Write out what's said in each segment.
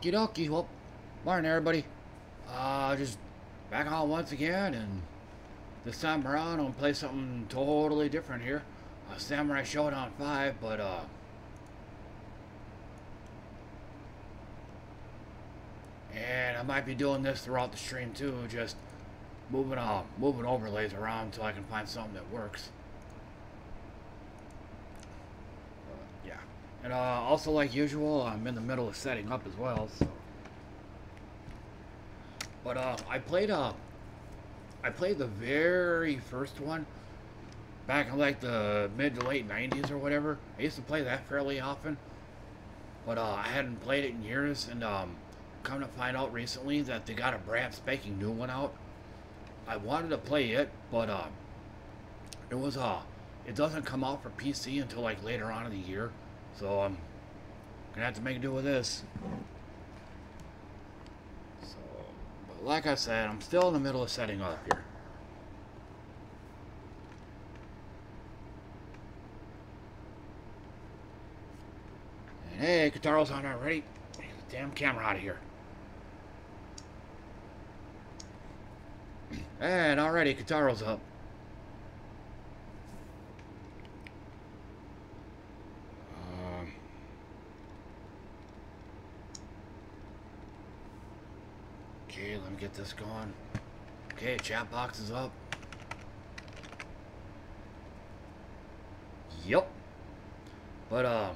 Okie dokie. Well, morning everybody. Uh, just back on once again, and this time around I'm play something totally different here. Uh, Samurai Showdown 5, but uh, and I might be doing this throughout the stream too, just moving uh moving overlays around until I can find something that works. Uh, yeah, and uh, also like usual, I'm in the middle of setting up as well, so. But uh, I played uh, I played the very first one back in like the mid to late '90s or whatever. I used to play that fairly often, but uh, I hadn't played it in years, and um, come to find out recently that they got a brand spanking new one out. I wanted to play it, but uh, it was uh, it doesn't come out for PC until like later on in the year, so I'm gonna have to make do with this. So, but like I said, I'm still in the middle of setting up here. And hey, Kataro's on already. Damn camera out of here. And already, Kataro's up. Um, let me get this going. Okay, chat box is up. Yep. But, uh,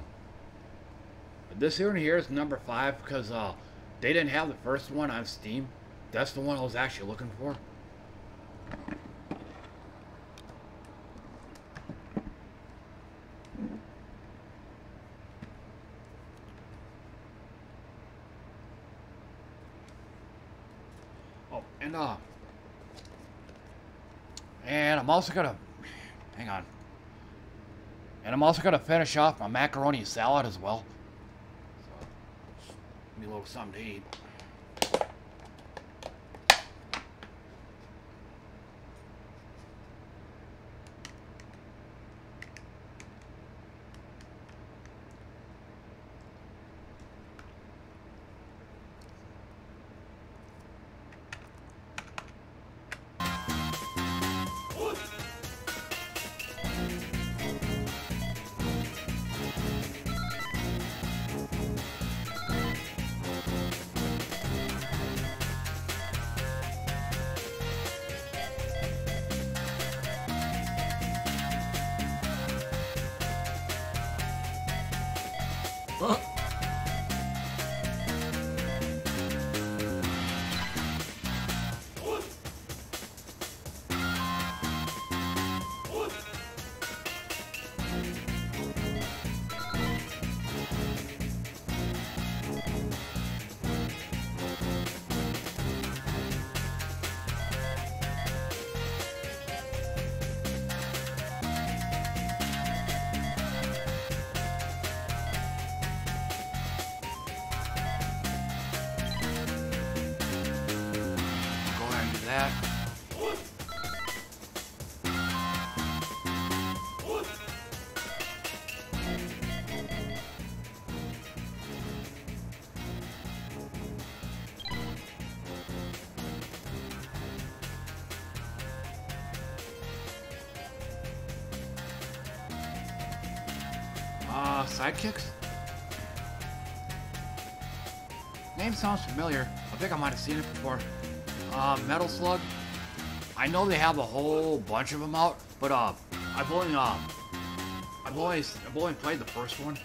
this here and here is number five because, uh, they didn't have the first one on Steam. That's the one I was actually looking for. Oh, and uh, and I'm also gonna, hang on, and I'm also gonna finish off my macaroni salad as well. So, give me a little something to eat. That. Uh, sidekicks? Name sounds familiar. I think I might have seen it before. Uh, Metal Slug. I know they have a whole bunch of them out, but uh, I've only uh, I've always I've only played the first one.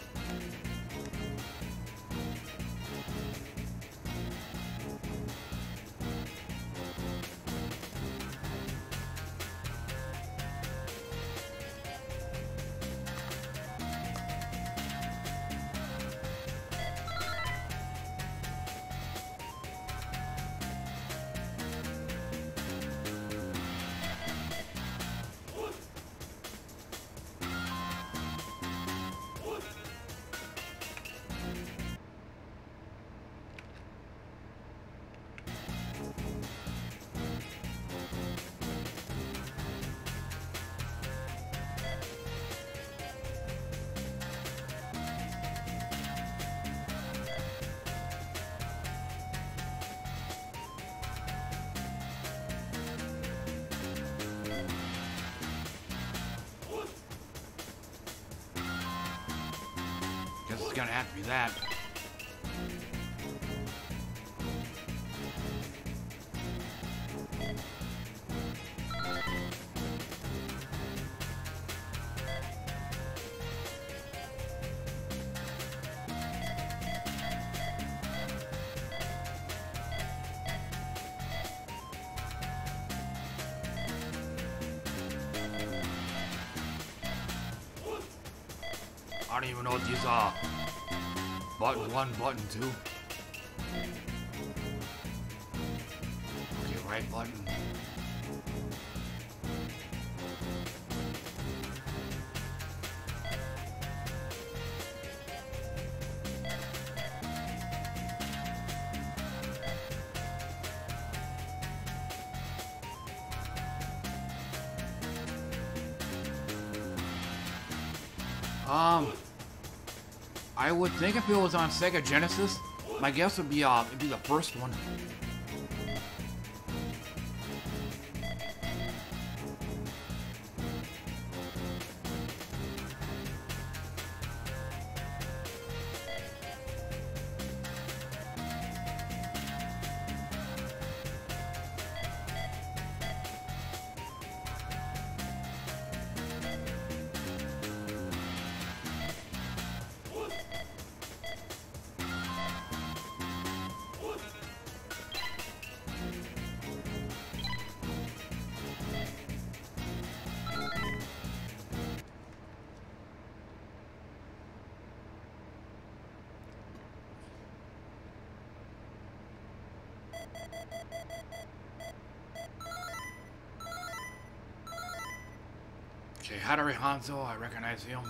Think if it was on Sega Genesis, my guess would be uh, it'd be the first one. Hattori Hanzo, I recognize him.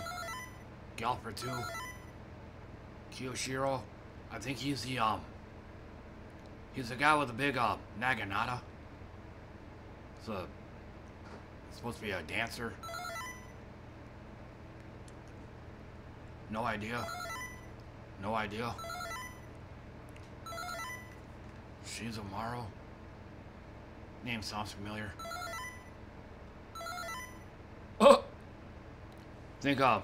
Galford too. Kyoshiro, I think he's the um he's the guy with the big uh naginata. It's a it's supposed to be a dancer. No idea. No idea. Shizumaru. Name sounds familiar. Oh! Think uh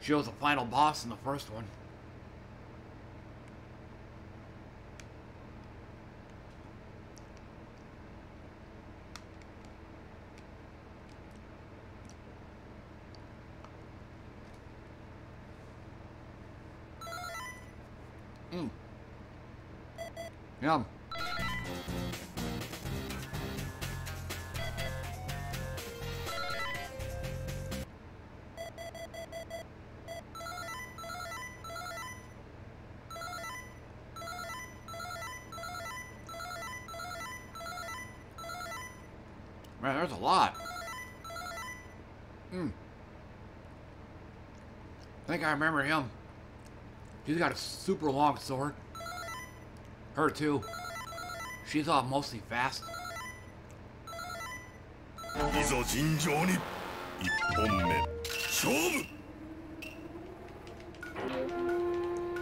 she was the final boss in the first one. I remember him. He's got a super long sword. Her too. She's all mostly fast.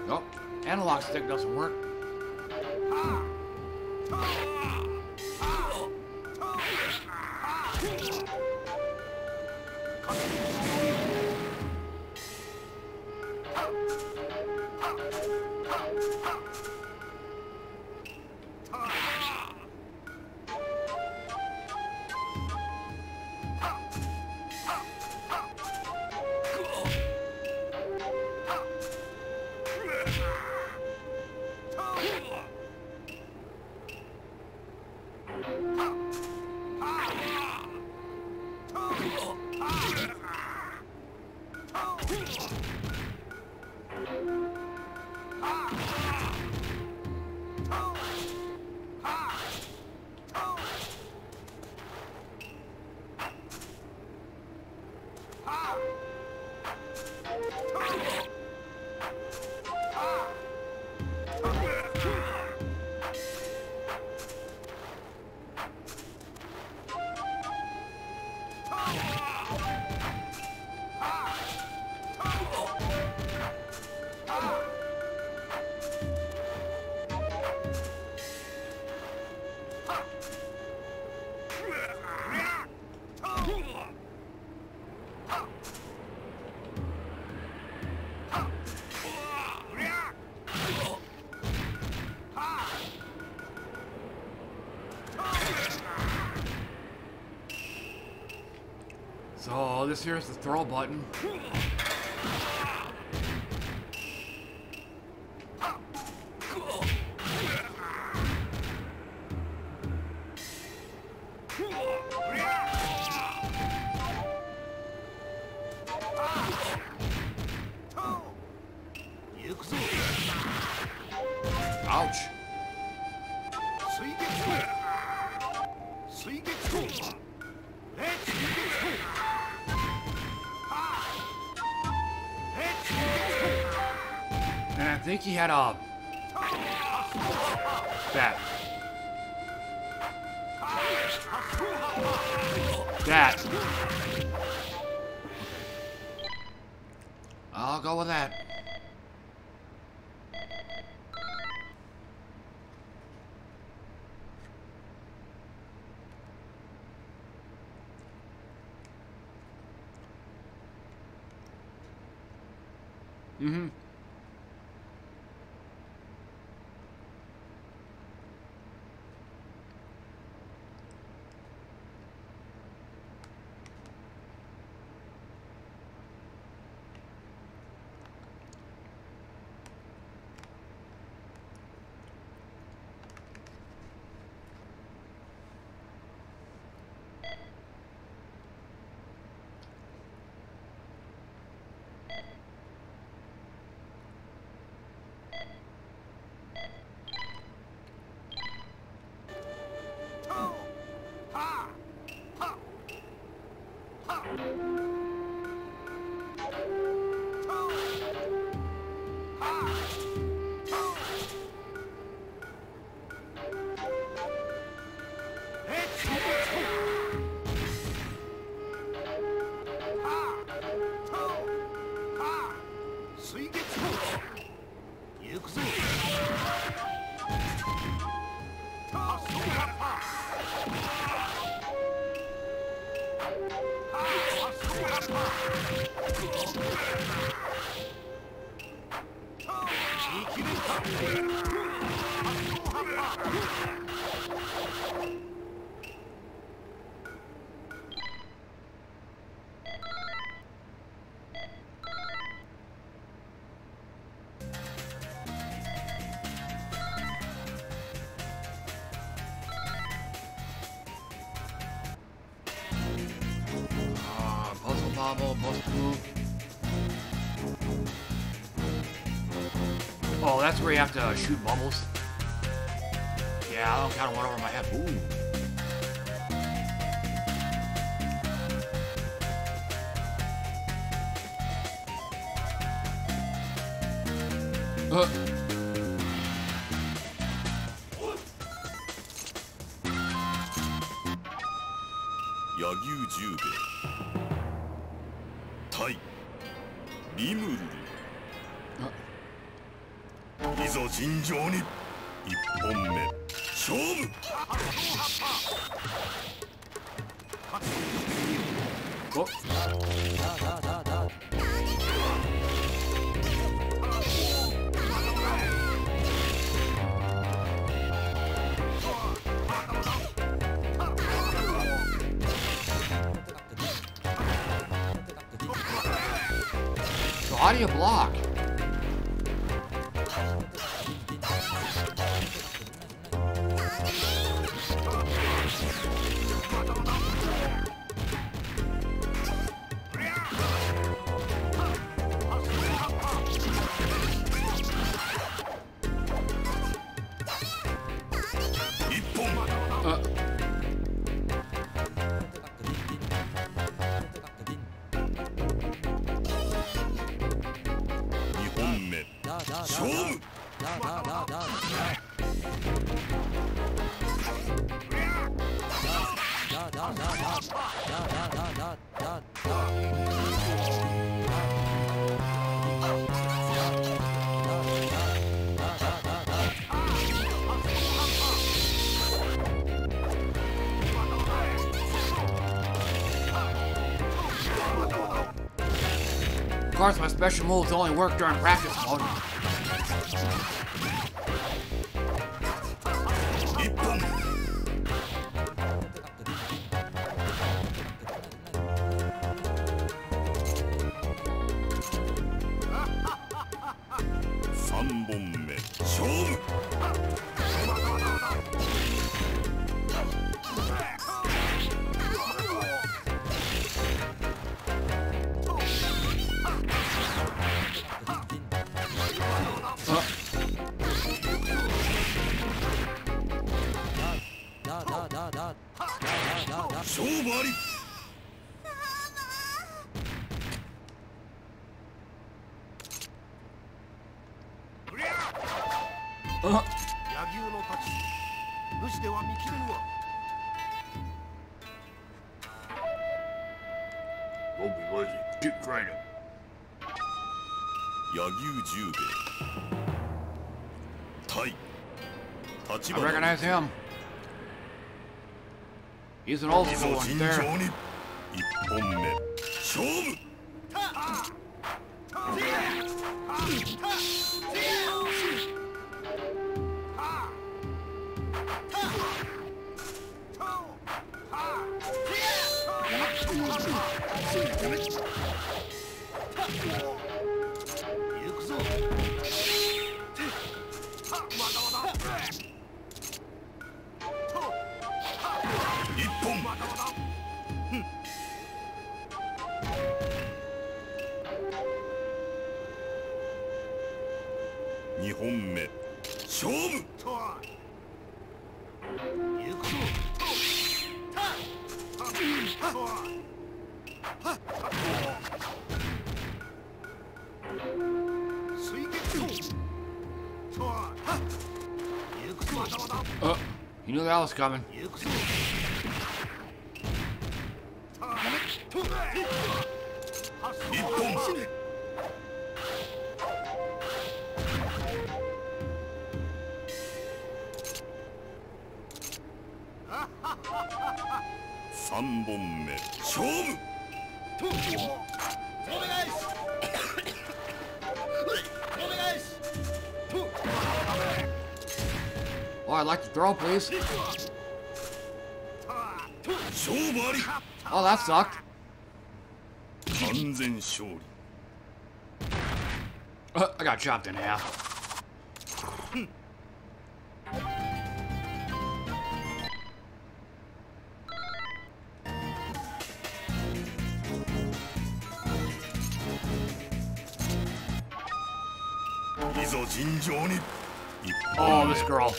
No, Analog stick doesn't work. this here is the throw button. Oh, that's where you have to uh, shoot bubbles. Yeah, I don't count one over my head. Ooh. Uh. Special moves only work during practice. はい I recognize him He's an old school one there 1本目勝負 was coming. guys. Oh, that sucked. Uh, I got chopped in half. Oh, this girl.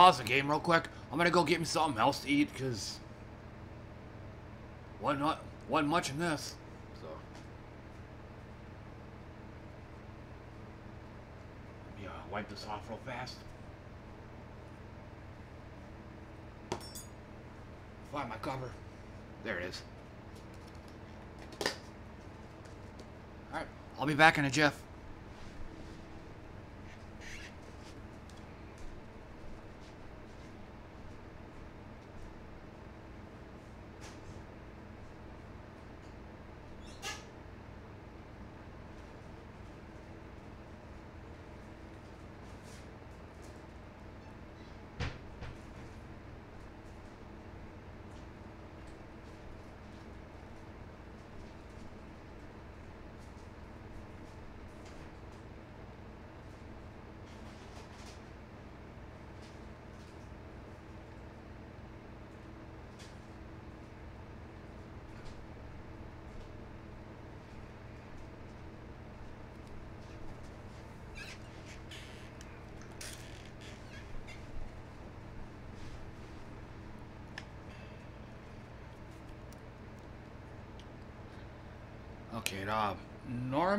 Pause the game real quick. I'm gonna go get me something else to eat, because... Wasn't, mu- wasn't much in this. So... Uh, wipe this off real fast. Find my cover. There it is. Alright, I'll be back in a jiff.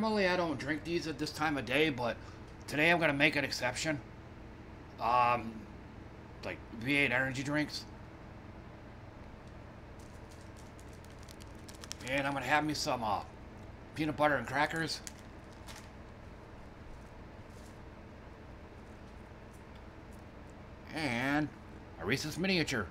normally I don't drink these at this time of day, but today I'm gonna make an exception. Um, like V8 energy drinks. And I'm gonna have me some uh, peanut butter and crackers. And a Reese's miniature.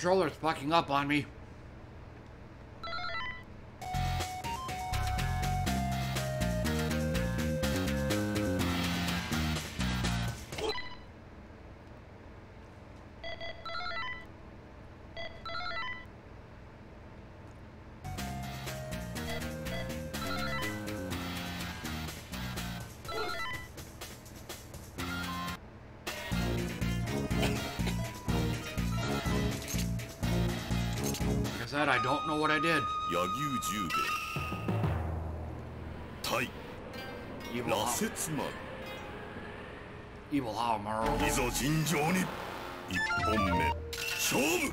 controller's fucking up on me. 十対羅刹丸。いざ尋常に一本目。勝負！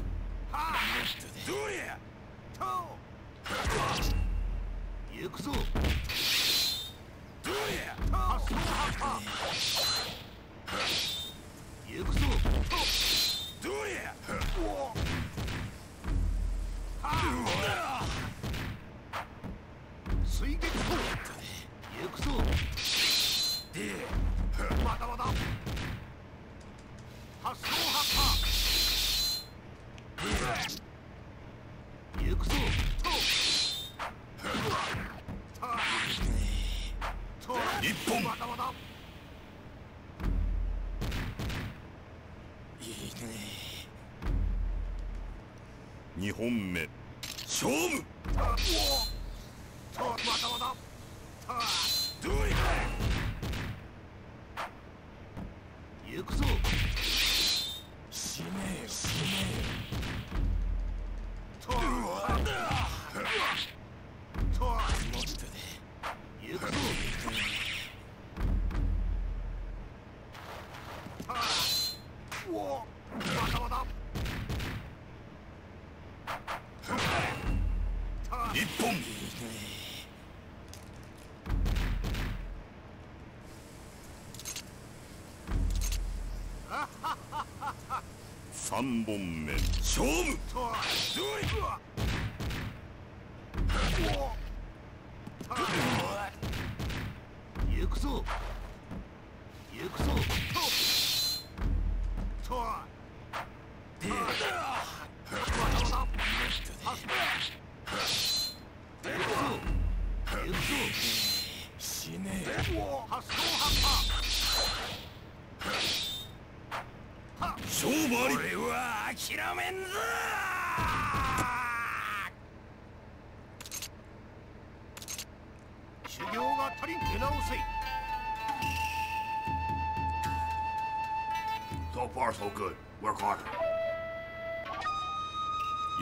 行くぞ。本目勝負。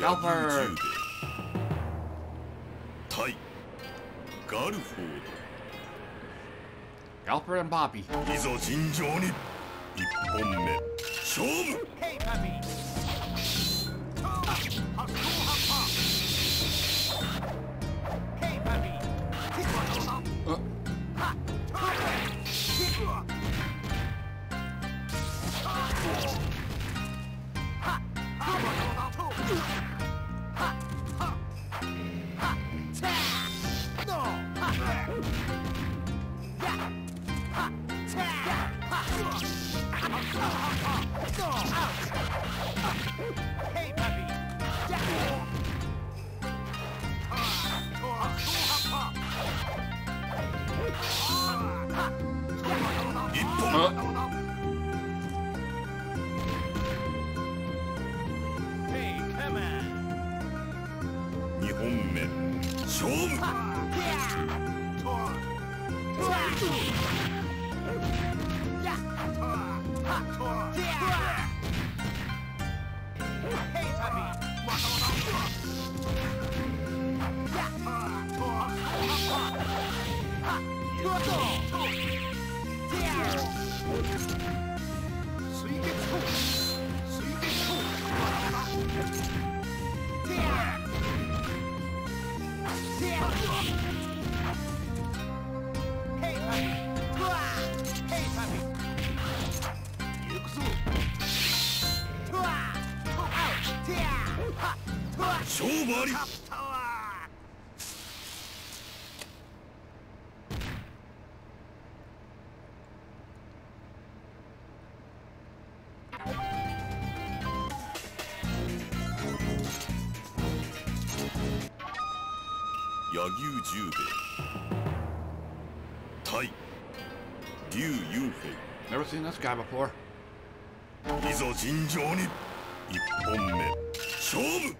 ガフー対ガルフォード。ガルフォードボビーいざ尋常に。1本目。勝負。熊二变熊十兵衛対劉雄兵 Never seen this guy before いざ尋常に一本目勝負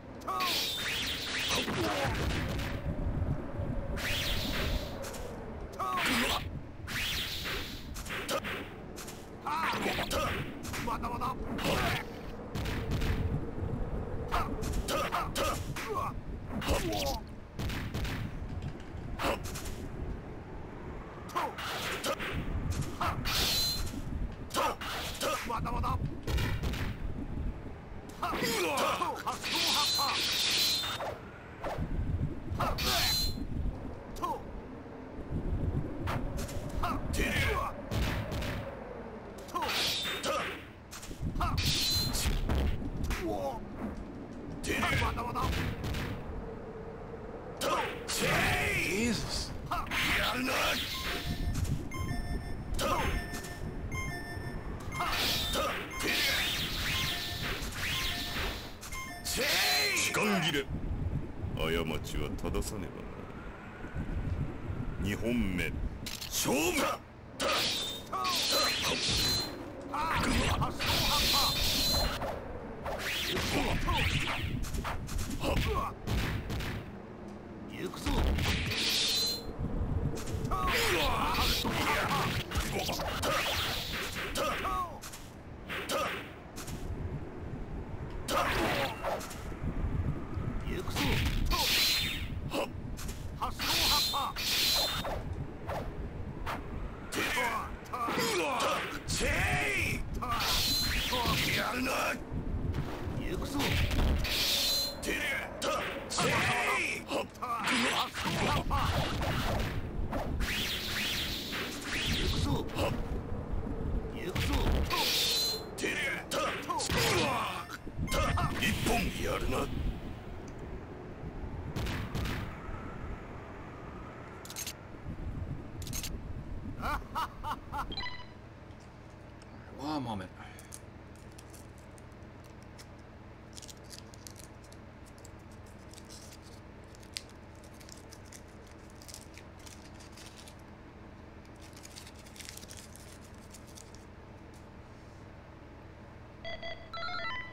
るな。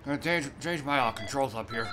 Change, change my uh, controls up here.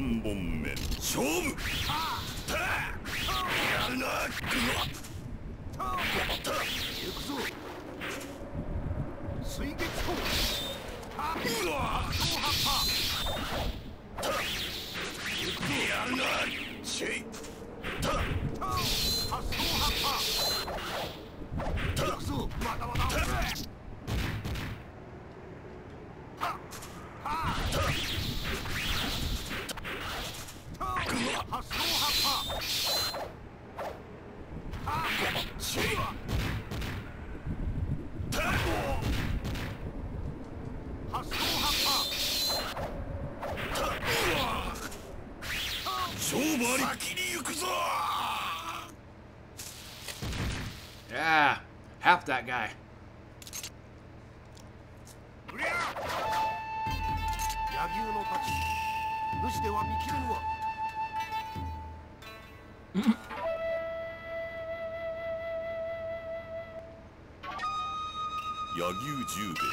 乱暴 zapped that guy. Yagyu Jube.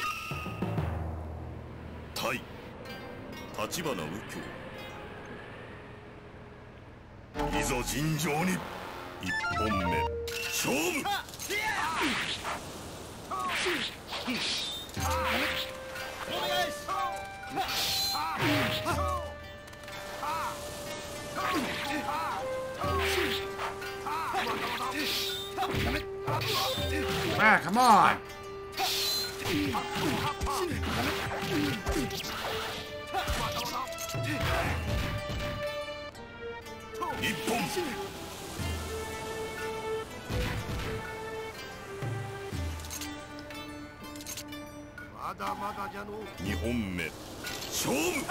Tai. Tachibana Ukyo. いざ尋常に一本目 Ah, come on! まだまだじゃの。二本目。勝負。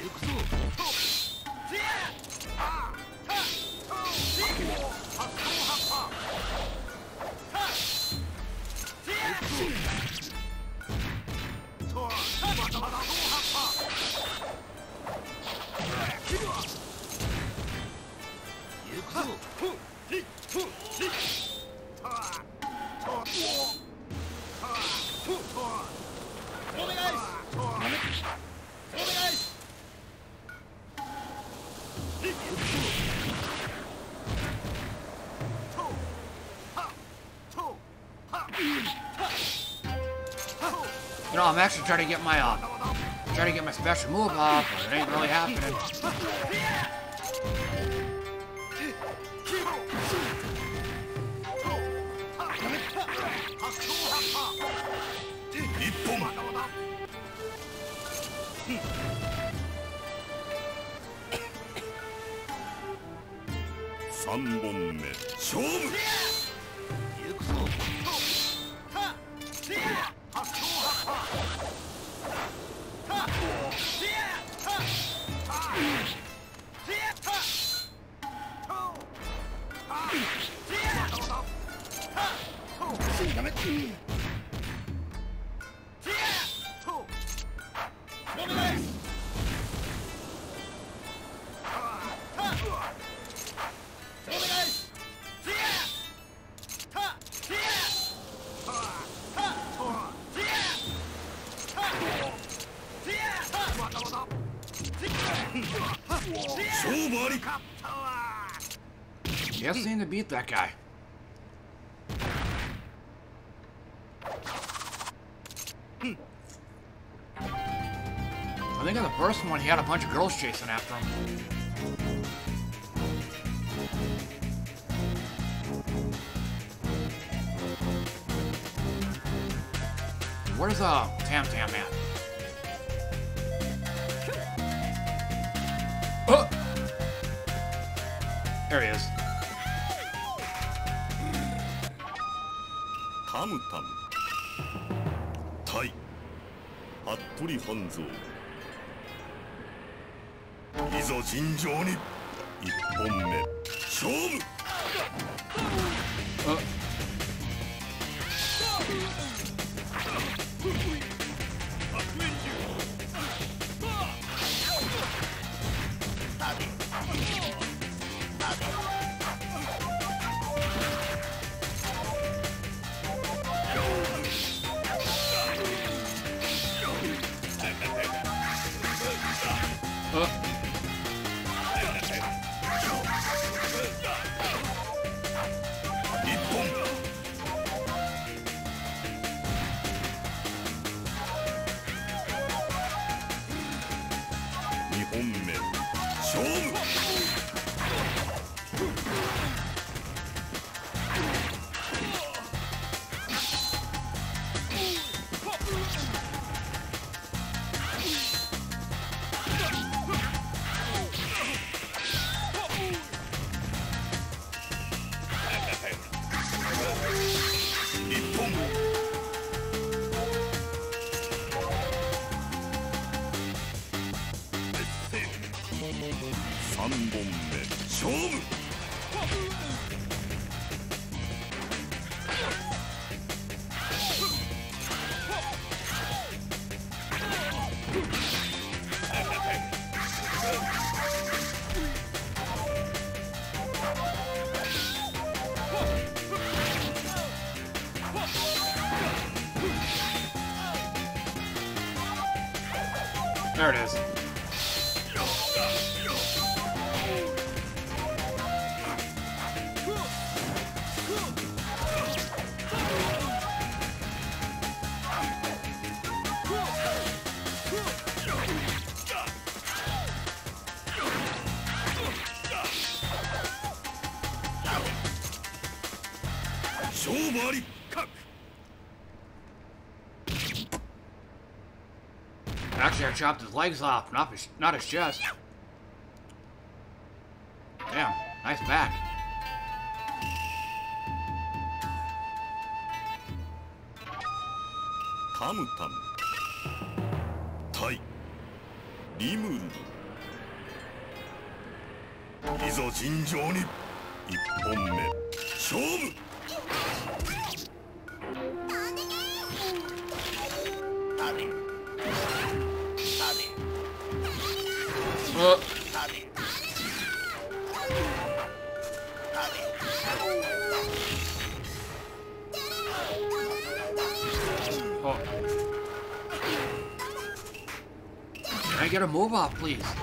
行くぞ。Okay. Actually try to get my uh, try to get my special move off, but it ain't really happening. Let's go, 一本三本目勝負 Can't seem to beat that guy. chasing after him. Where's uh Tam Tam at? Oh! There he is. Tam Tam. Tai. Hattori Hanzo. 尋常に一本目勝負 There it is. his legs off, not his, not his chest. please.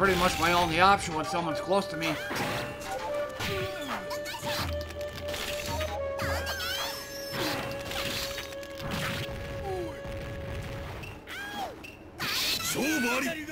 pretty much my only option when someone's close to me. Somebody.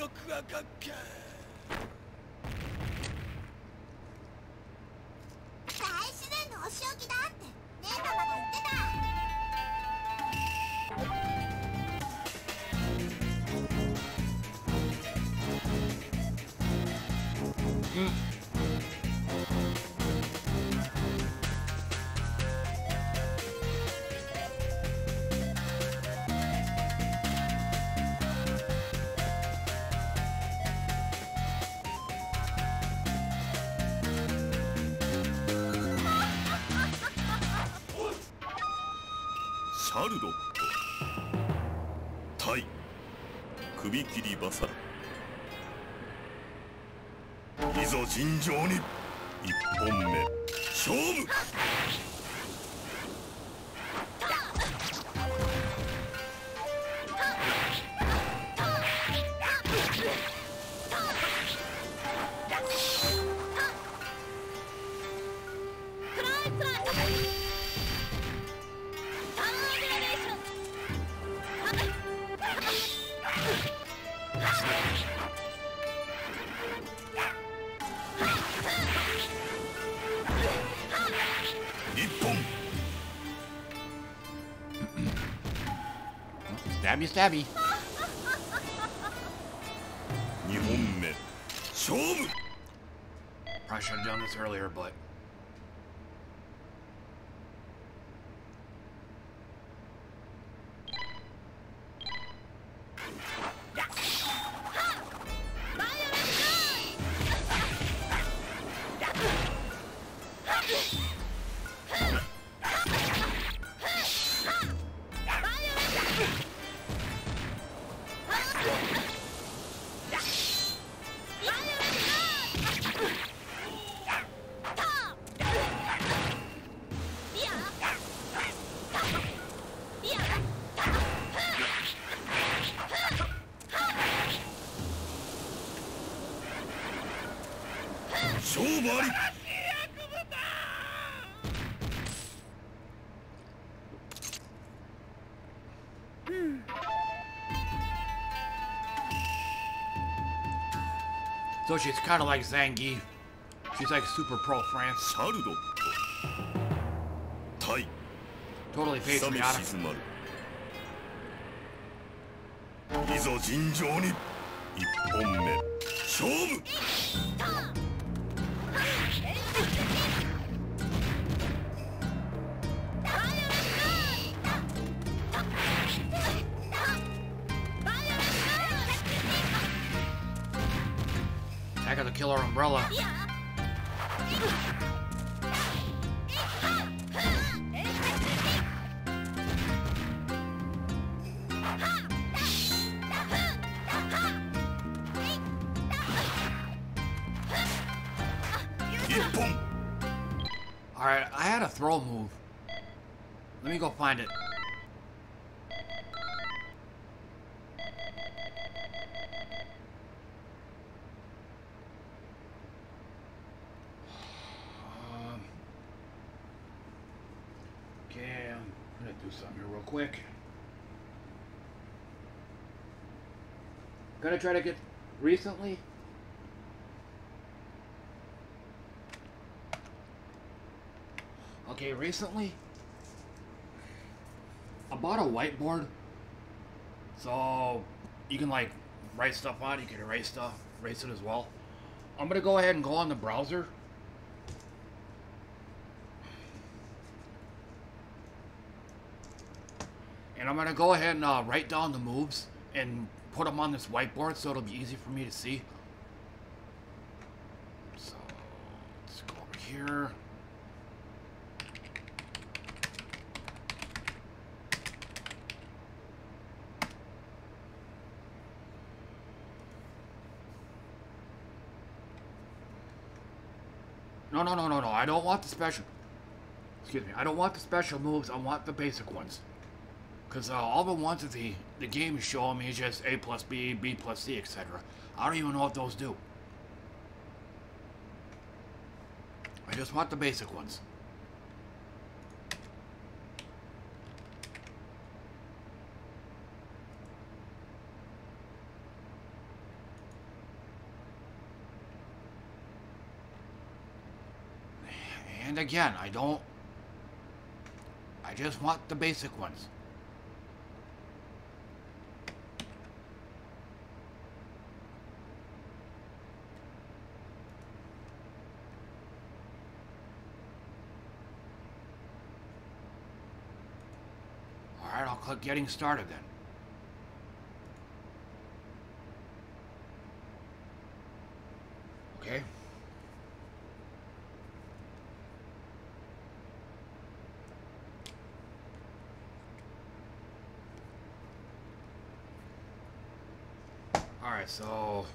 stabby. Hmm. Probably should have done this earlier, but So she's kind of like Zangief. She's like super pro-France. Totally patriotic. The killer umbrella. Alright, I had a throw move. Let me go find it. Um, okay, I'm gonna do something here real quick. Gonna try to get recently. Okay, recently I bought a whiteboard so you can like write stuff on you can erase stuff, erase it as well. I'm gonna go ahead and go on the browser. I'm gonna go ahead and uh, write down the moves and put them on this whiteboard so it'll be easy for me to see. So let's go over here. No, no, no, no, no. I don't want the special. Excuse me. I don't want the special moves. I want the basic ones. Because uh, all the ones that the, the game is showing me is just A plus B, B plus C, etc. I don't even know what those do. I just want the basic ones. And again, I don't. I just want the basic ones. Alright, I'll getting started then. Okay. Alright, so.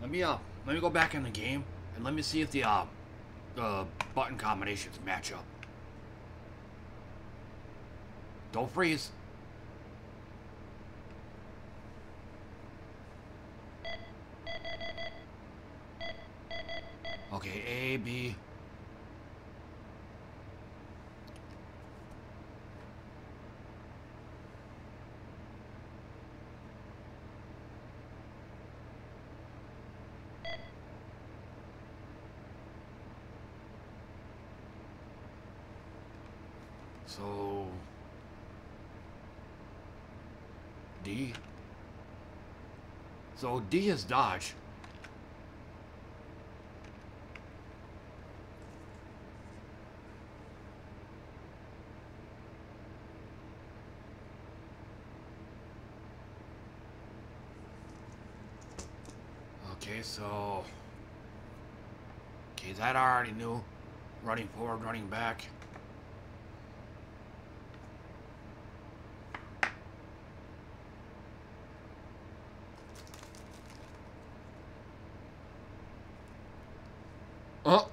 Let me uh let me go back in the game and let me see if the uh button combinations match up. Don't freeze. Okay, A, B. So D. So D is dodge. Okay, so Okay, that I already knew. Running forward, running back. Oh.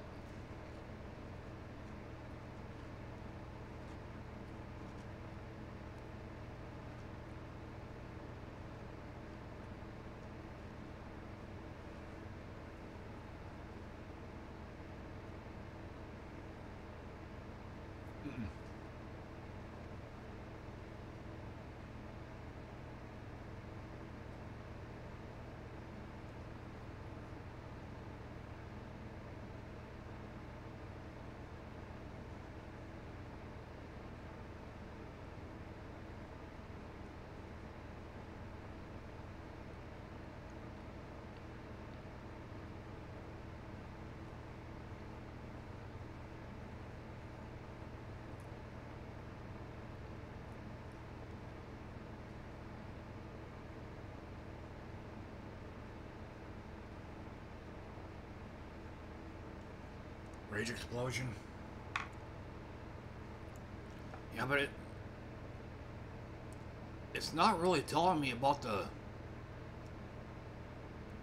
Rage explosion. Yeah, but it it's not really telling me about the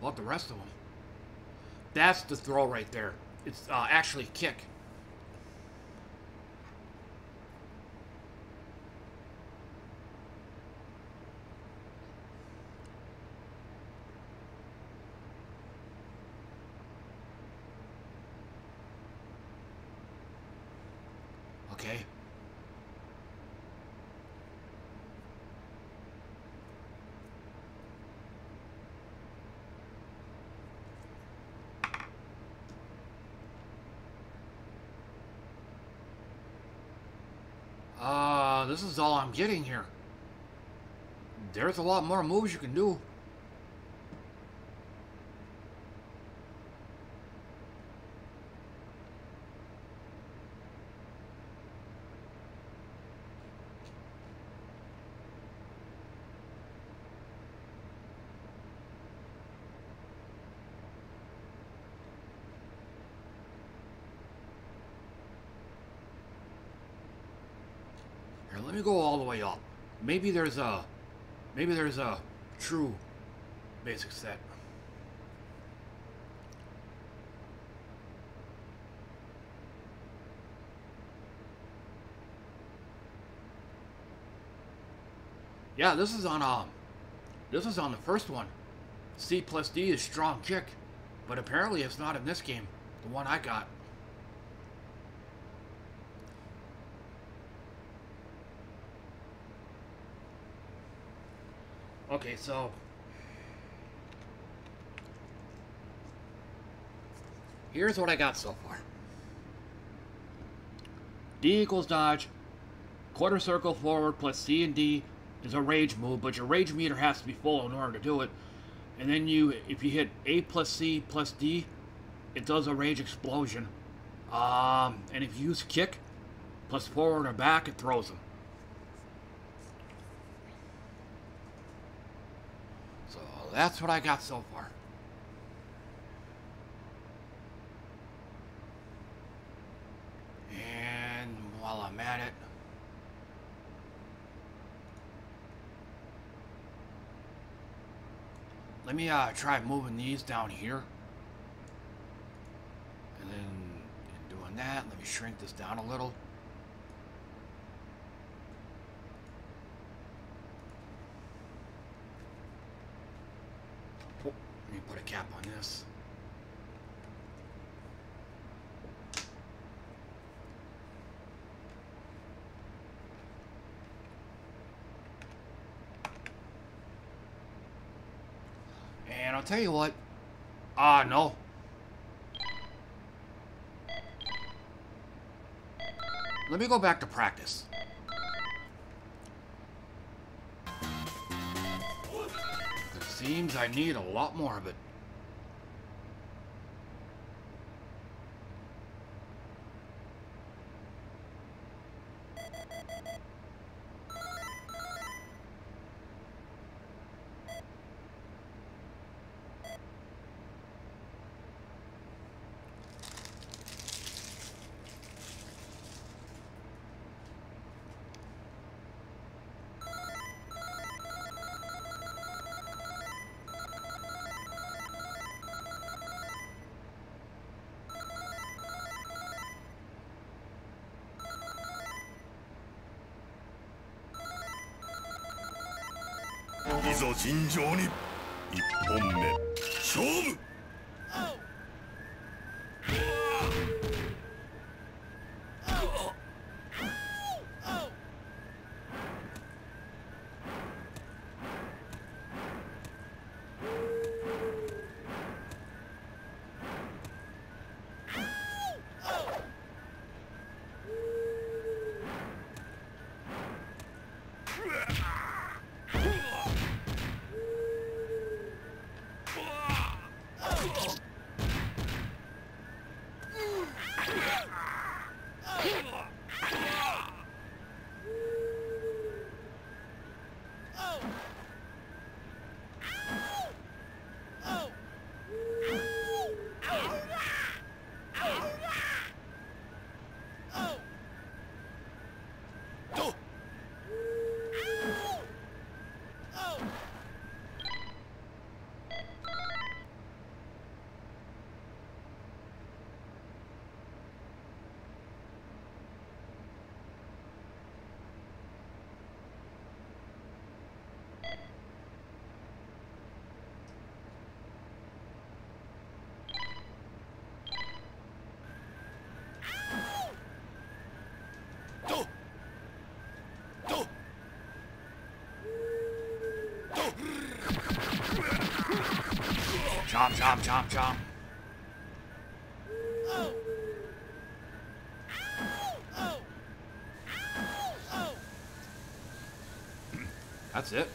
about the rest of them. That's the throw right there. It's uh, actually kick. Okay. Uh, this is all I'm getting here. There's a lot more moves you can do. Let me go all the way up. Maybe there's a, maybe there's a true basic set. Yeah, this is on um, this is on the first one. C plus D is strong kick, but apparently it's not in this game. The one I got. Okay, so here's what I got so far. D equals dodge, quarter circle forward plus C and D is a rage move, but your rage meter has to be full in order to do it. And then you, if you hit A plus C plus D, it does a rage explosion. Um, and if you use kick plus forward or back, it throws them. So that's what I got so far. And while I'm at it, let me uh, try moving these down here. And then doing that, let me shrink this down a little. Oh, let me put a cap on this. And I'll tell you what. Ah, no. Let me go back to practice. Seems I need a lot more of it. 尋常に Chomp, chomp, chomp, chomp. That's it.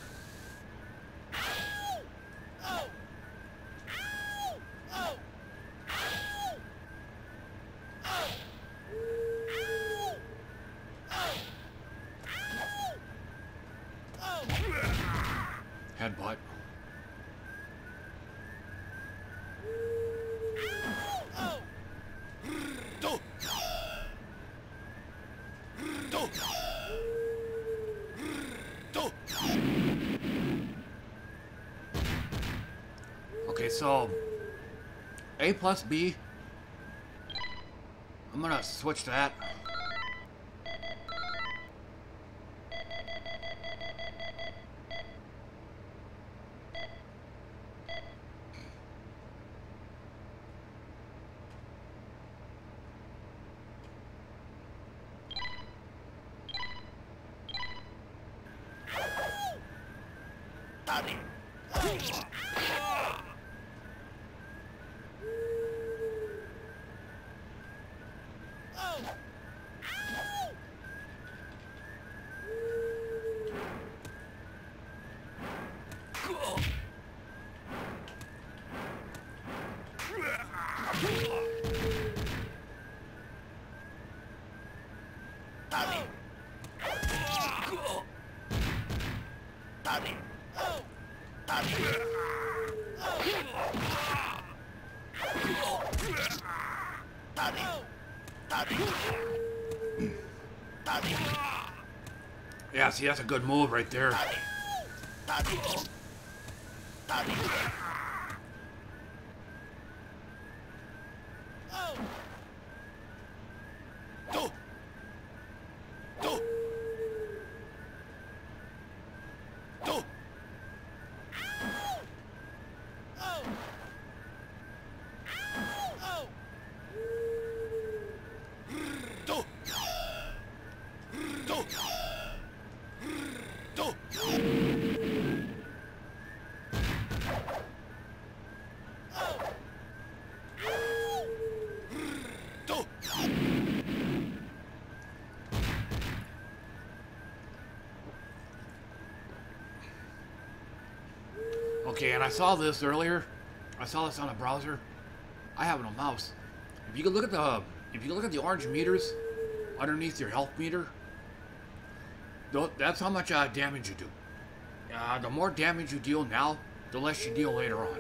So A plus B. I'm gonna switch that. Yeah, see, that's a good move right there. I saw this earlier. I saw this on a browser. I have it on mouse. If you can look at the if you look at the orange meters underneath your health meter, that's how much uh, damage you do. Uh, the more damage you deal now, the less you deal later on.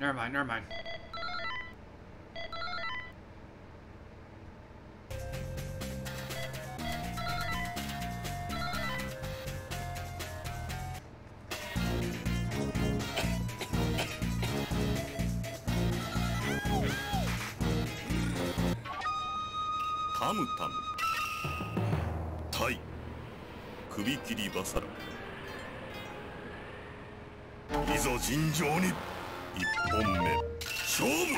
Never mind, never mind. Tam タムタム対首切りバサラいざ尋常に1本目。勝負！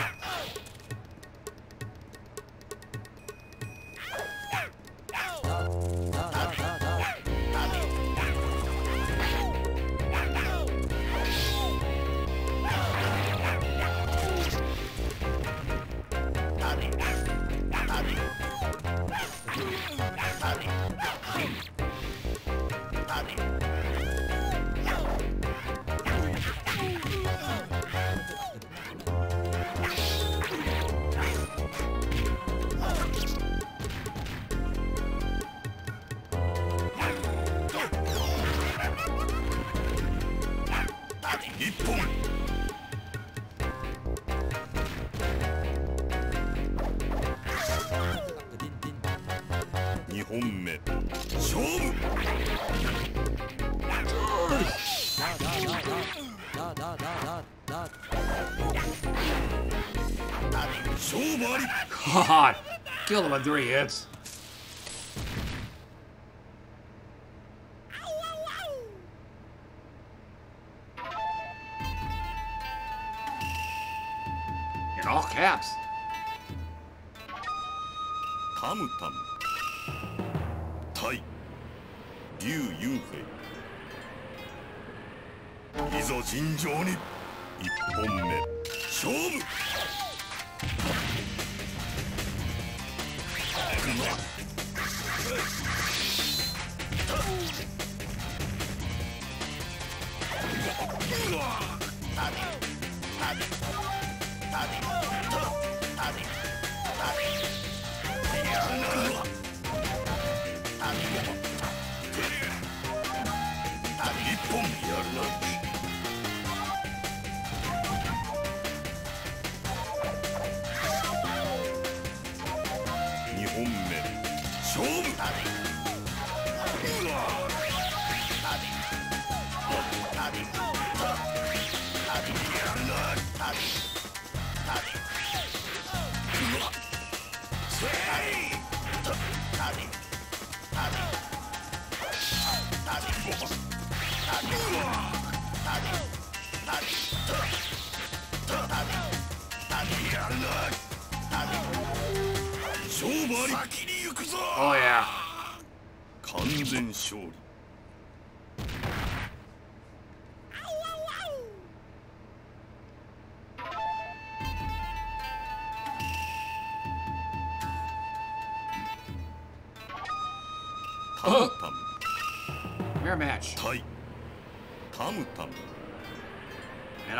Him in three hits.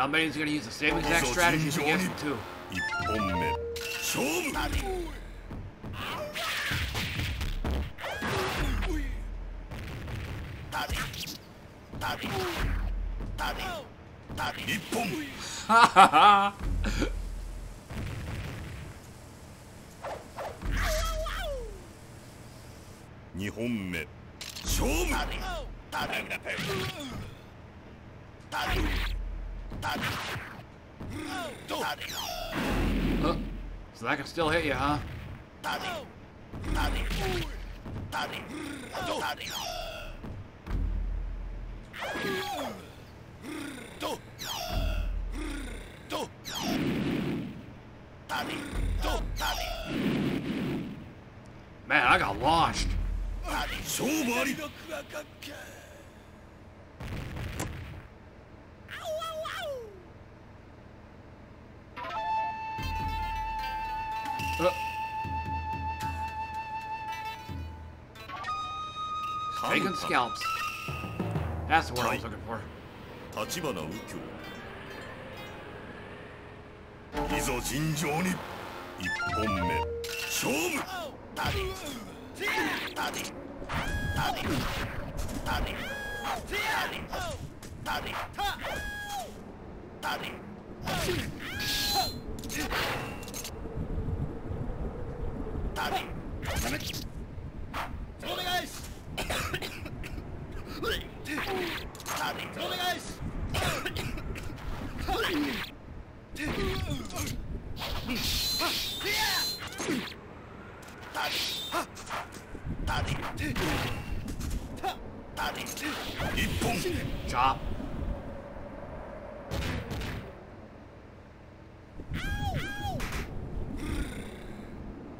And I'll bet he's gonna use the same exact strategy as against him too. 一本目勝負一本 Ha ha ha! Oh, so that can still hit you, huh? Man, I got launched. Taken scalps. That's the word I was looking for. 立花右京いぞ尋常に一本目勝負タディタディタディタディタディタディタディタディお願いし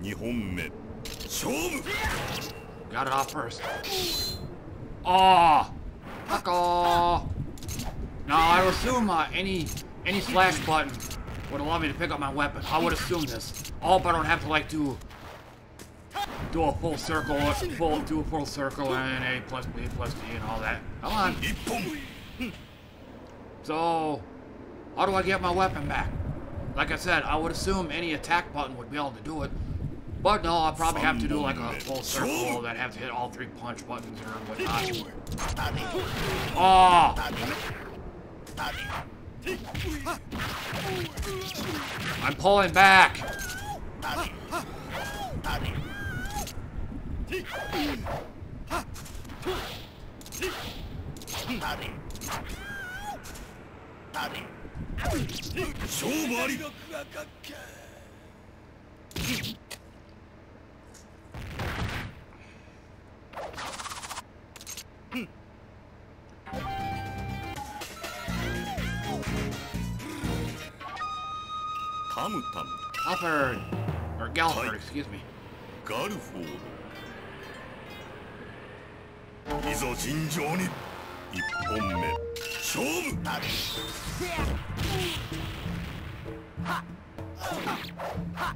2本目勝負。Got it off first. Oh! Fuck off! Now, I assume uh, any any slash button would allow me to pick up my weapon. I would assume this. Oh, but I don't have to like do do a full circle, full do a full circle and A plus B plus D and all that. Come on. So, how do I get my weapon back? Like I said, I would assume any attack button would be able to do it. But no, I'll probably have to do like a full circle that have to hit all three punch buttons or whatnot. Oh! I'm pulling back! 아, タムタム。タフ or Galford, excuse me. ガルフォード。いぞ尋常に。一本目。勝負。はっはっはっ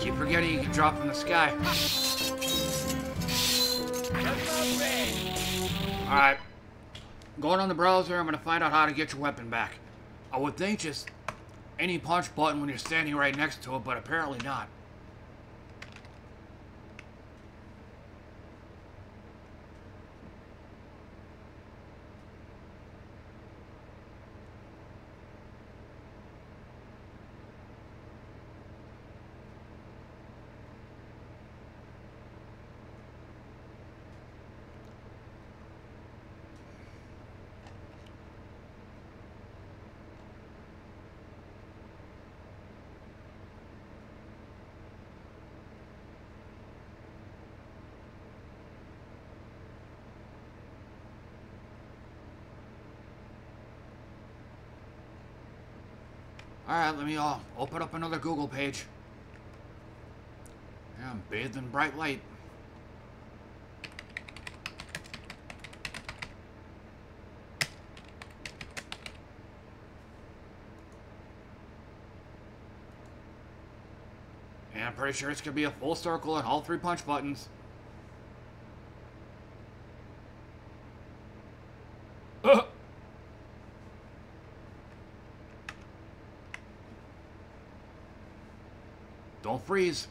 Keep forgetting you can drop from the sky. Alright. Going on the browser, I'm gonna find out how to get your weapon back. I would think just any punch button when you're standing right next to it, but apparently not. Alright, let me uh, open up another Google page. Yeah, I'm bathed in bright light. And I'm pretty sure it's gonna be a full circle and all three punch buttons. Uh. Don't freeze.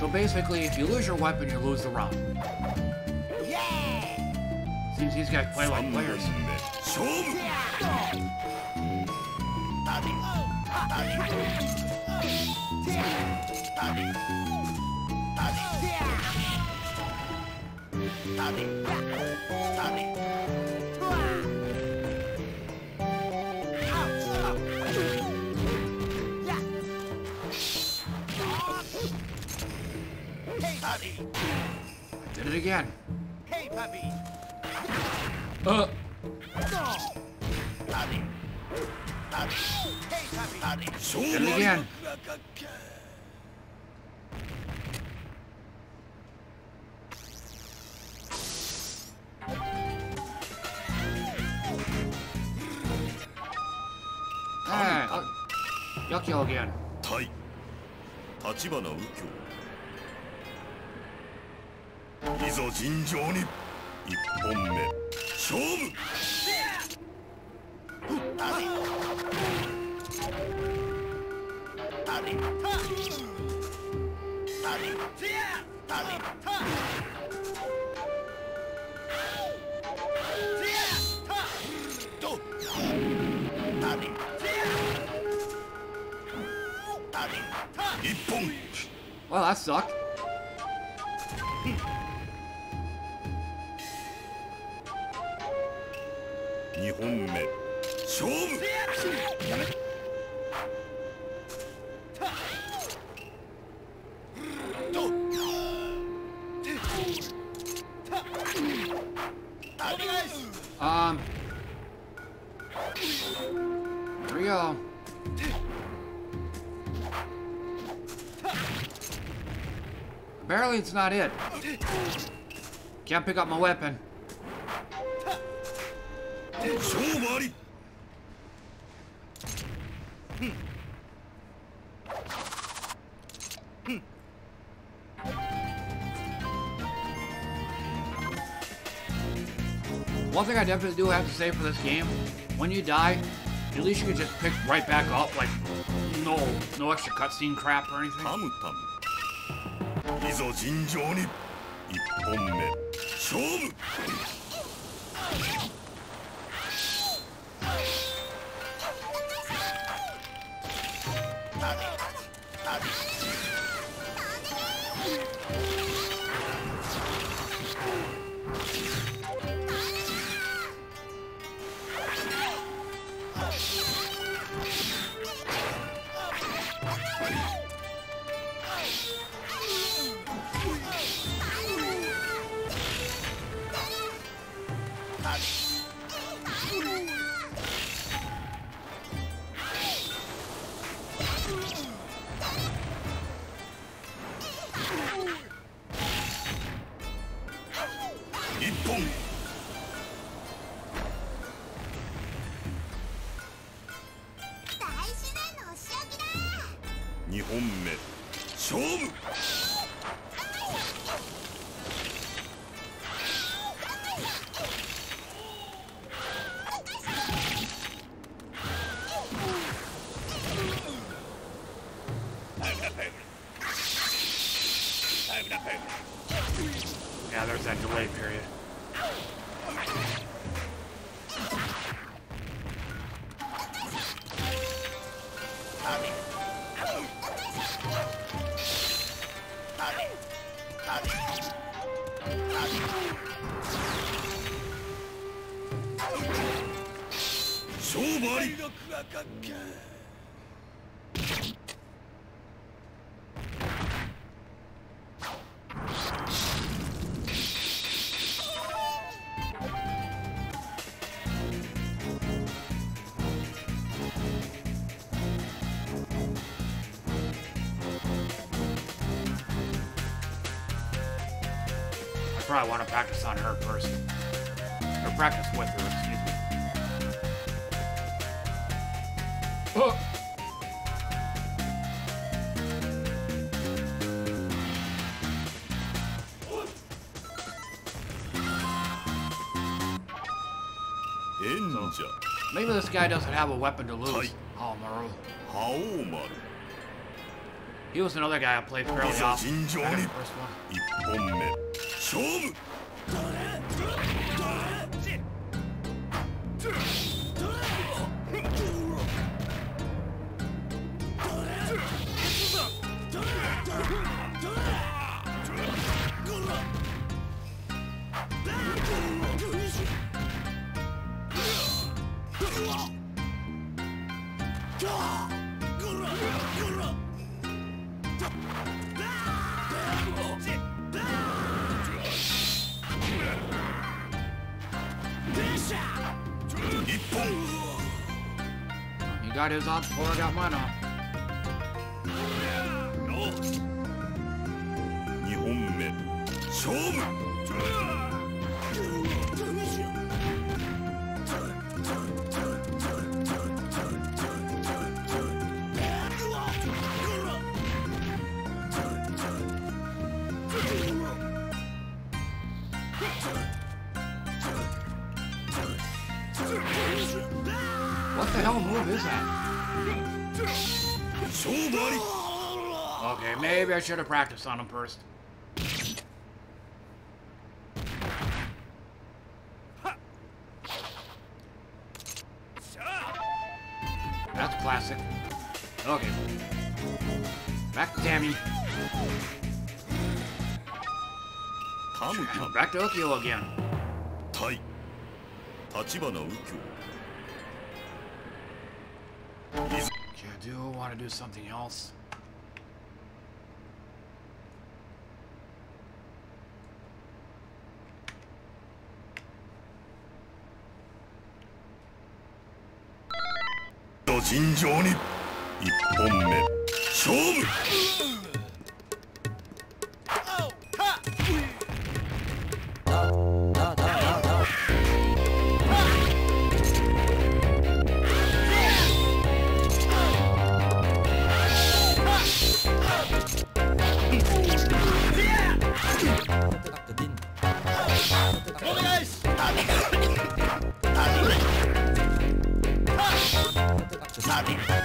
So basically, if you lose your weapon, you lose the round. Seems these guys play like 三本 players. I did it again. Hey, puppy. Uh. Gelegen. はい。立花右京。いざ尋常に。一本目。勝負。Well, that sucked. not it. Can't pick up my weapon. One thing I definitely do have to say for this game, when you die, at least you can just pick right back up, like, no, no extra cutscene crap or anything. いざ尋常に。一本目。勝負。勝負あり。He doesn't have a weapon to lose. Haohmaru. Oh, Haohmaru. He was another guy I played fairly often. First one. He got his off before I should have practiced on him first. That's classic. Okay. Back to Tammy. Kamuka. Back to Ukyo again. Tai. Tachibana Ukyo. I do want to do something else. 尋常に。一本目。勝負。お願い一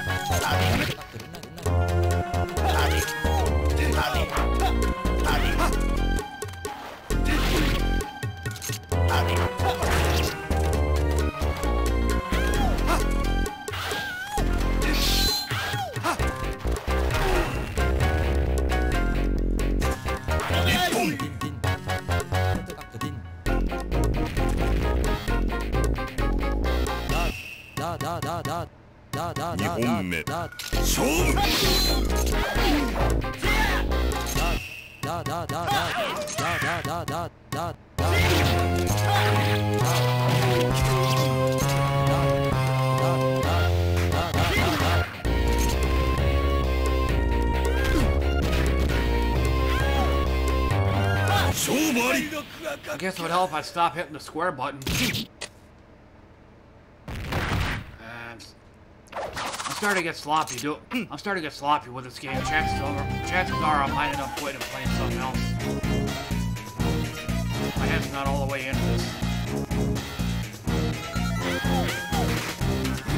I guess it would help if I stop hitting the square button. And I'm starting to get sloppy. Do I'm starting to get sloppy with this game. Chances are, chances are I might end up quitting and playing something else. My head's not all the way into this.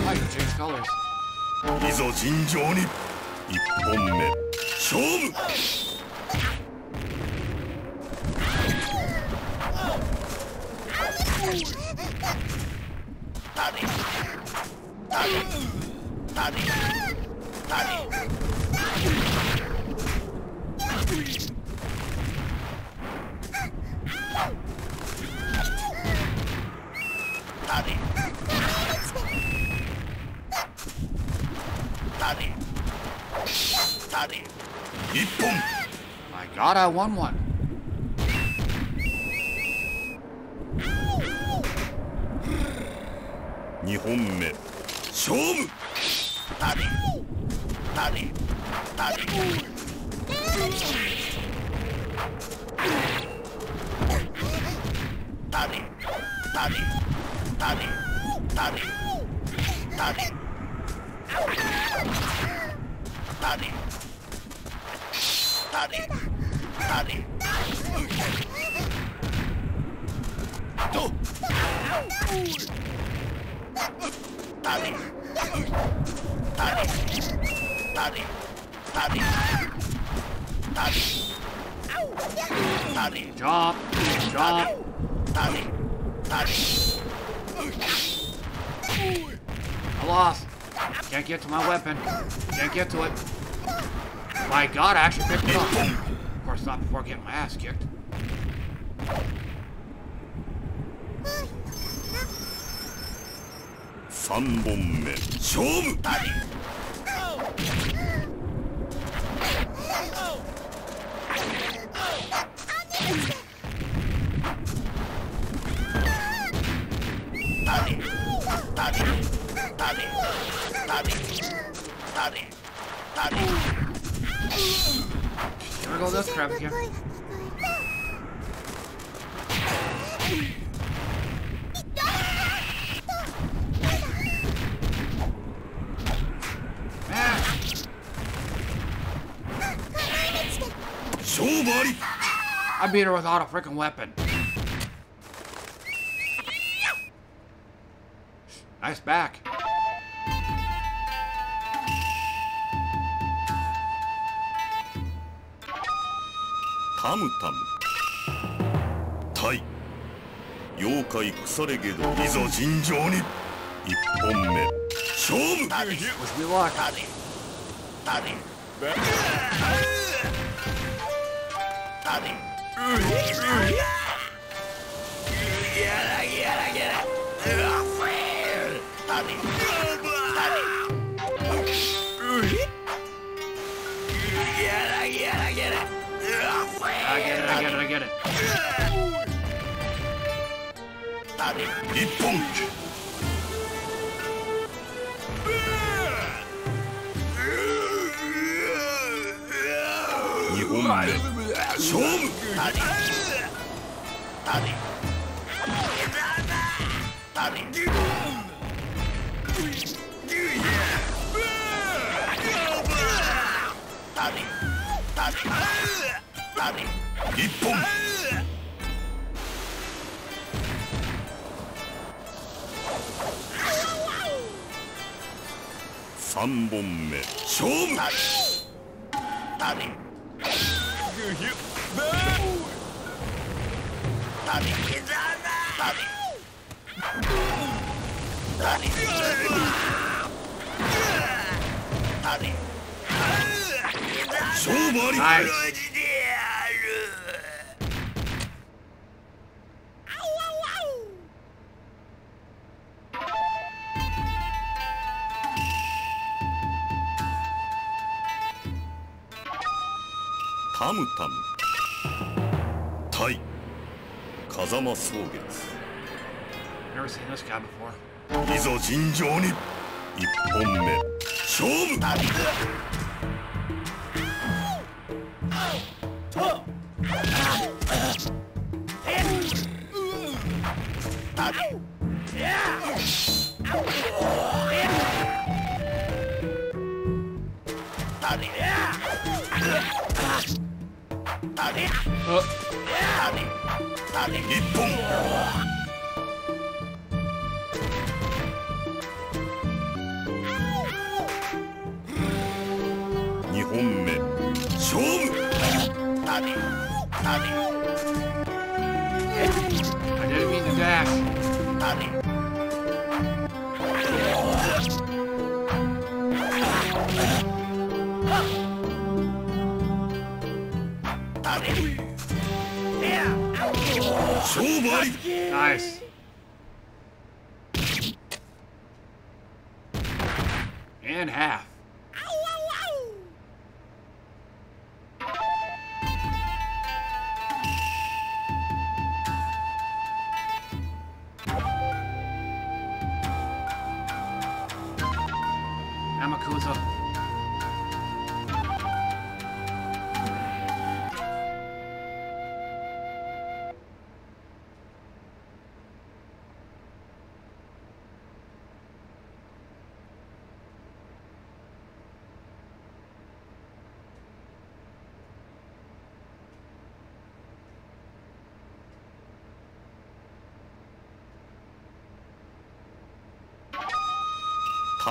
I can change colors. いざ尋常に一本目勝負 My God, I won one. 2本目。勝負。リリリリリリリリリリリと Drop. Drop. I lost. Can't get to my weapon. Can't get to it. My God, I actually picked it up. Of course, not before getting my ass kicked. 三本目勝負 Here we go, this crap again. beat her without a freaking weapon. Nice back. Tam Tam. Tai. 妖怪腐れゲドいざ尋常に一本目勝負タビタビタビタビ一本二本目 勝負本目。勝負。勝負あり Nice.「 タムタム。対風間宗月。いぞ尋常に。一本目。勝負。本本ア Nice.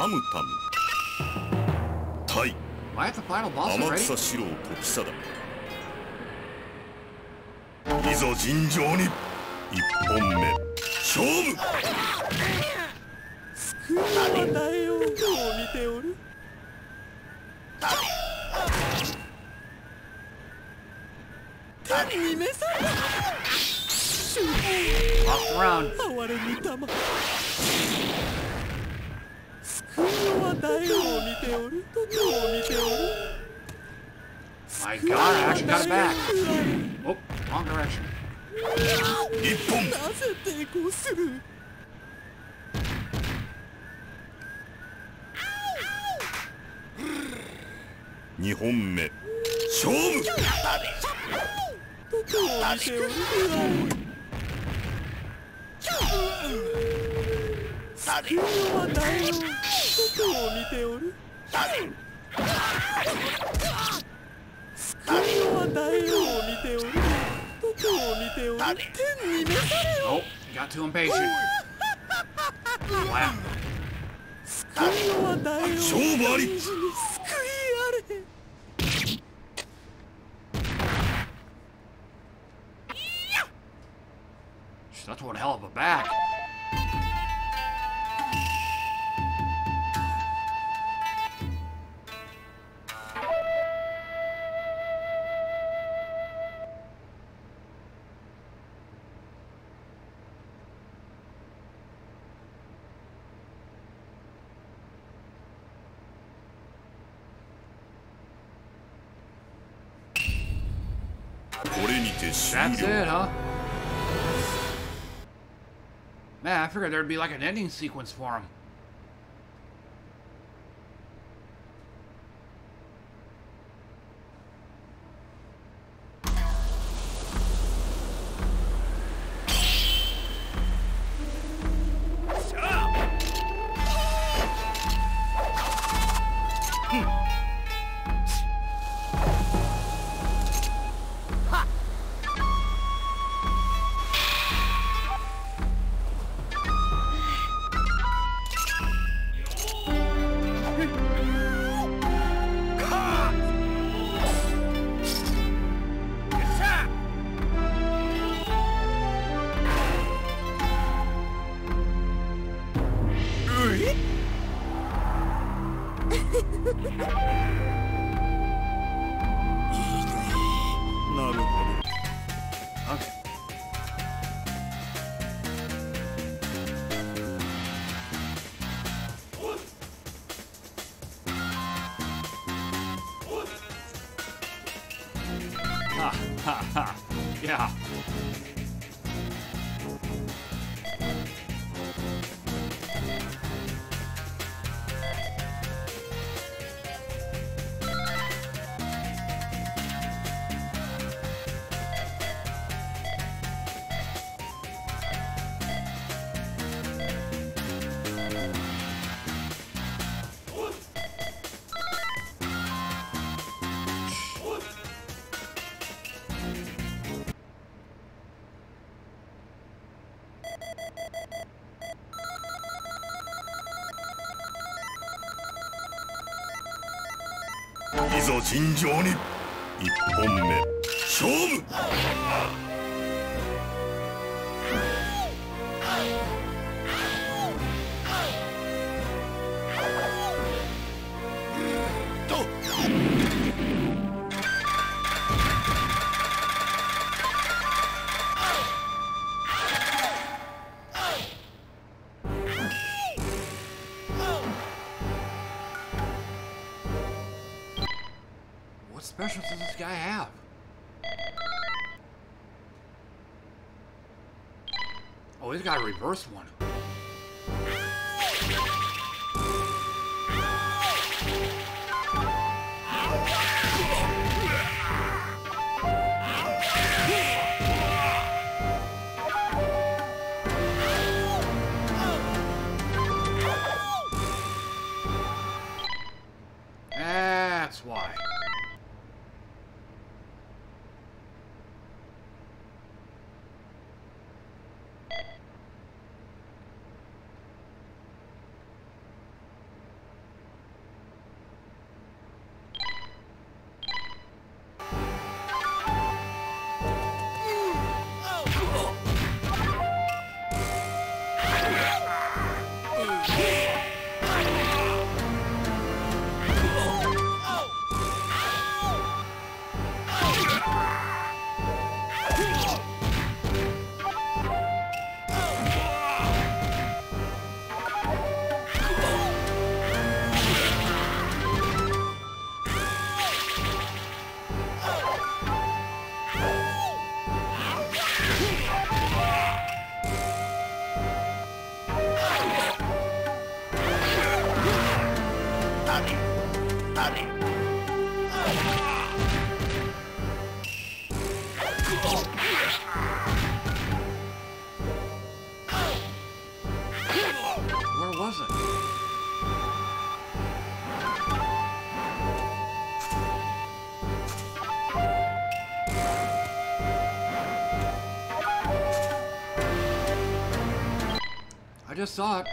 タムタム」「タイ」Am I at the final boss 天?草四郎時貞。いざ尋常に。一本目。勝負。苗をどう見ておる。天に召され Walk around. 哀れみたま救いのは苗を見ておるとどう見ておる My god, I actually got it back. Oh, wrong direction. 一本なぜ抵ことを見ておる救いを与えようを見ておることを見ておる天に召されよ Oh, got too impatient. wow. 救いを与えよう勝負あり救いあれ That's one hell of a back. figured there'd be like an ending sequence for him. ぞ尋常に。1本目。勝負。Earth suck.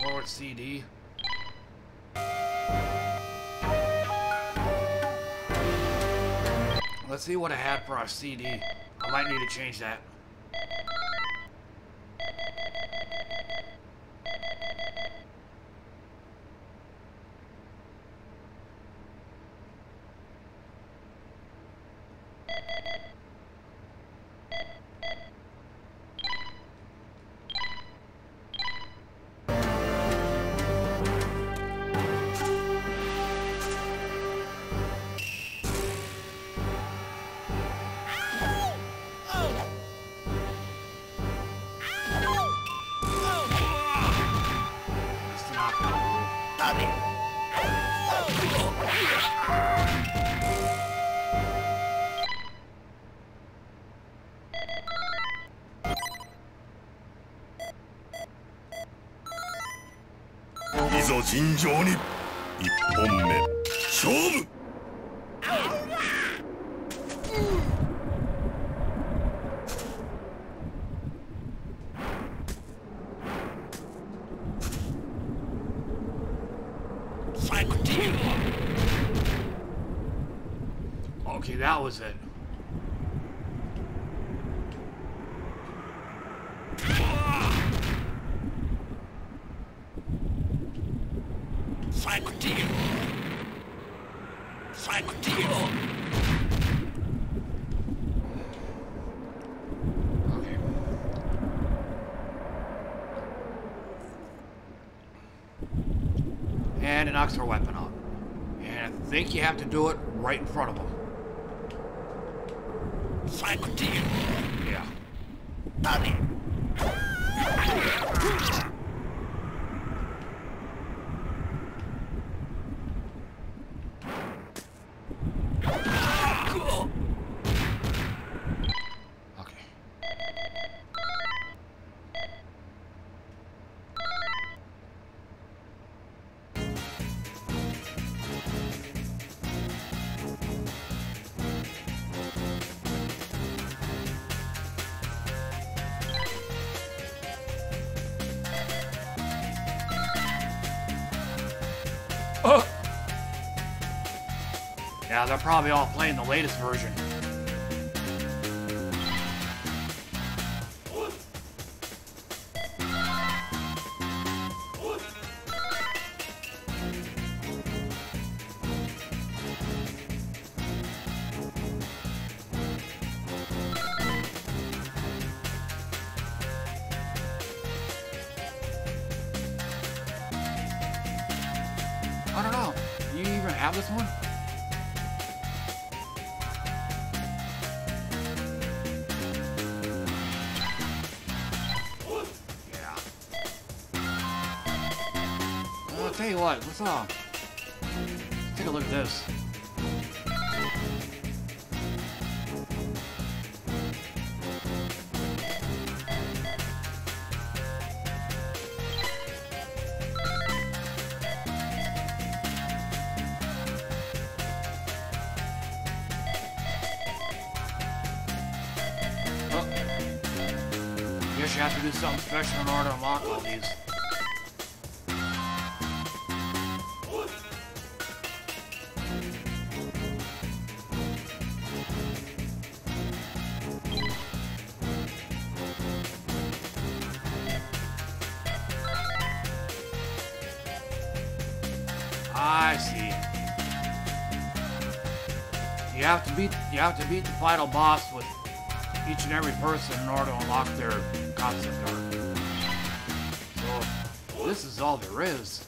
Forward CD. Let's see what I had for our CD. I might need to change that. 尋常に一本目勝負 Okay, that was it. Have to do it right in front of them. him. Yeah. Okay. Probably all playing the latest version. You have to beat the final boss with each and every person in order to unlock their concept art. So this is all there is.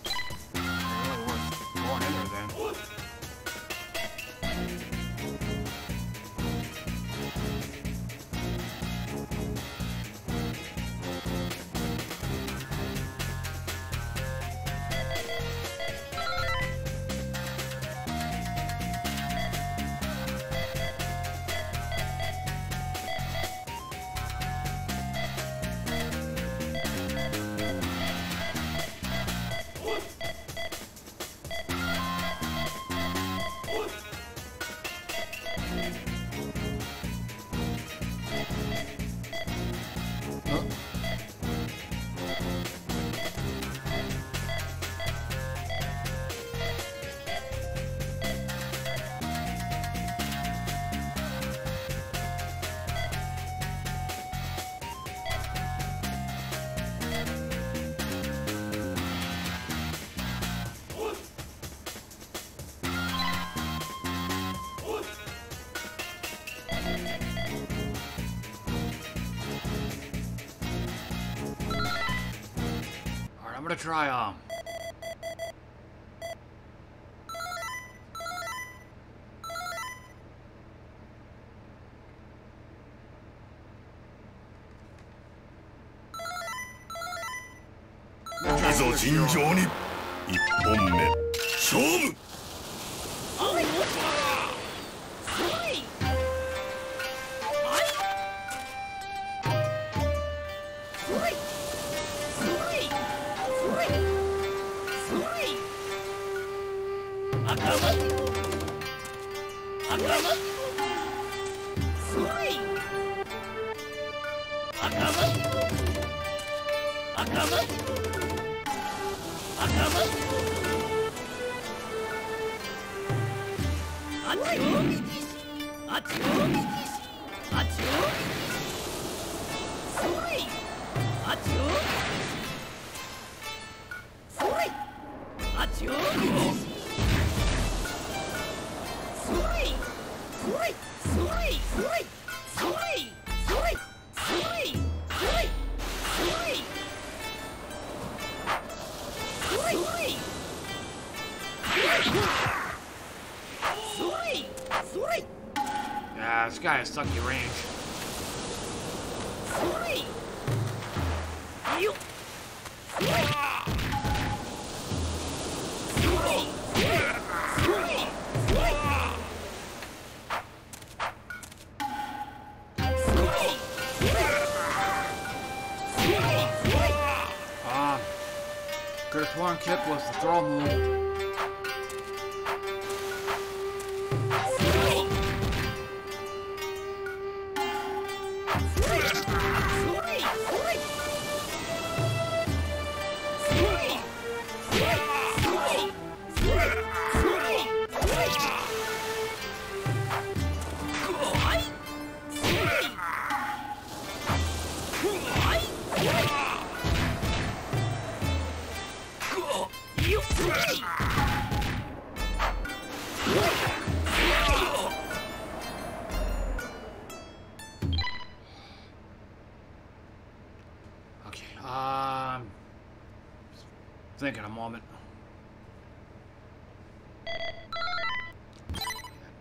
a triarm. The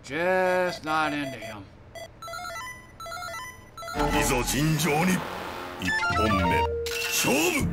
Just not into him. いざ尋常に1本目勝負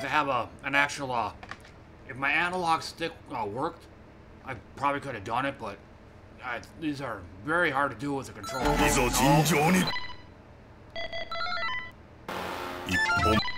have to have a an actual. Uh, if my analog stick uh, worked, I probably could have done it, but uh, these are very hard to do with a controller. い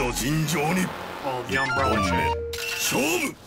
ぞ尋常に。1本目。勝負。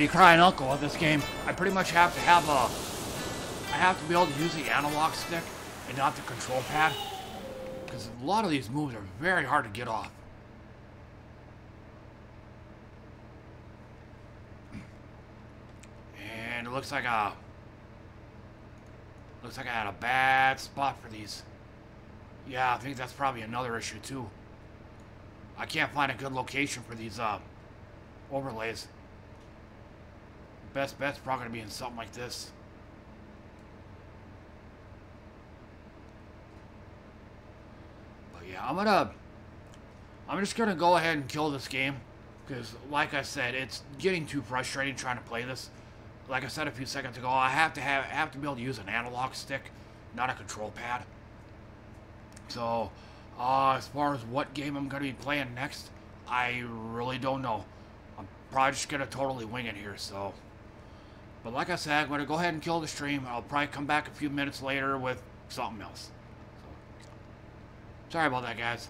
Be crying uncle with this game. I pretty much have to have a. I have to be able to use the analog stick and not the control pad. Because a lot of these moves are very hard to get off. And it looks like a. Looks like I had a bad spot for these. Yeah, I think that's probably another issue too. I can't find a good location for these uh, overlays. Best bet's probably gonna be in something like this. But yeah, I'm gonna. I'm just gonna go ahead and kill this game because, like I said, it's getting too frustrating trying to play this. Like I said a few seconds ago, I have to have I have to be able to use an analog stick, not a control pad. So, uh, as far as what game I'm going to be playing next, I really don't know. I'm probably just going to totally wing it here, so. But like I said, I'm going to go ahead and kill the stream. I'll probably come back a few minutes later with something else. So, sorry about that, guys.